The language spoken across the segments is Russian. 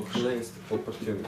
Pochyleństwo, popatrzymy. Bien.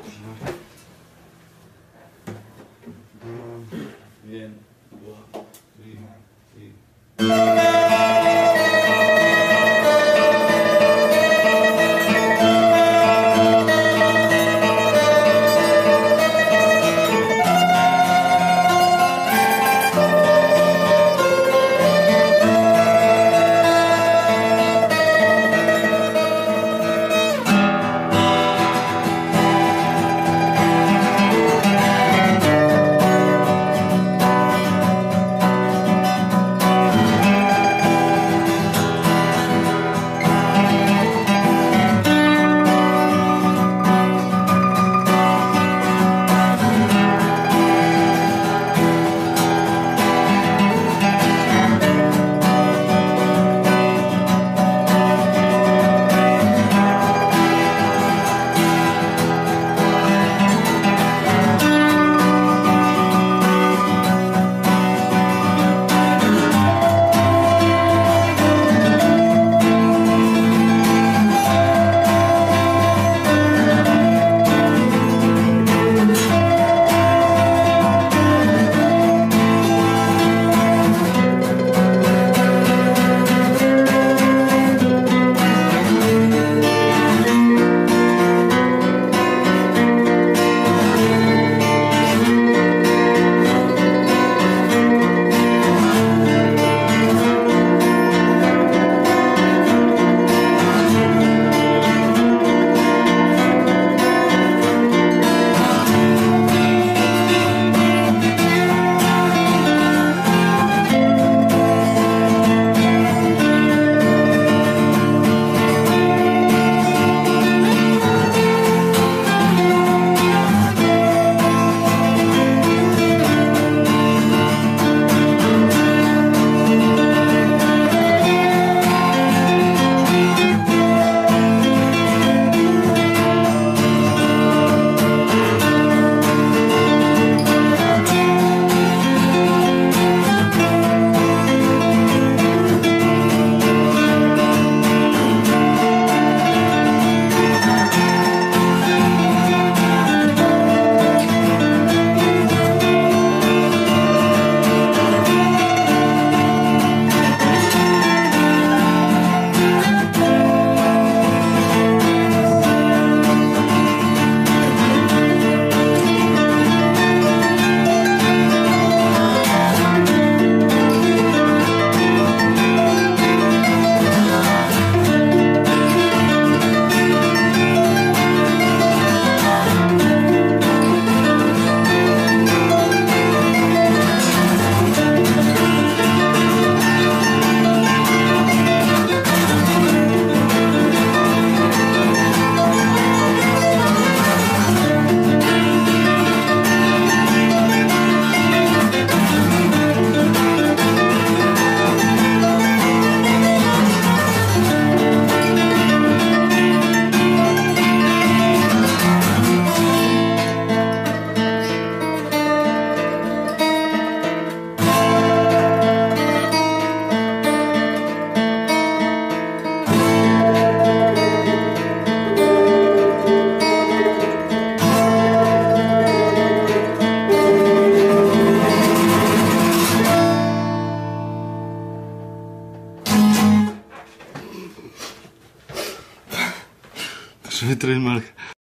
soy tres marcas.